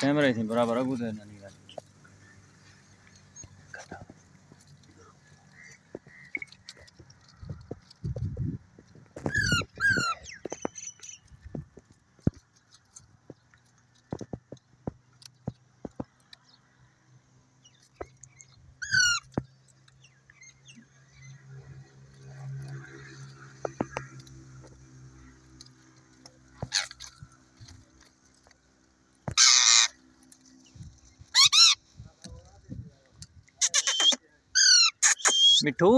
camera थी बराबर अगू तो नहीं मिठू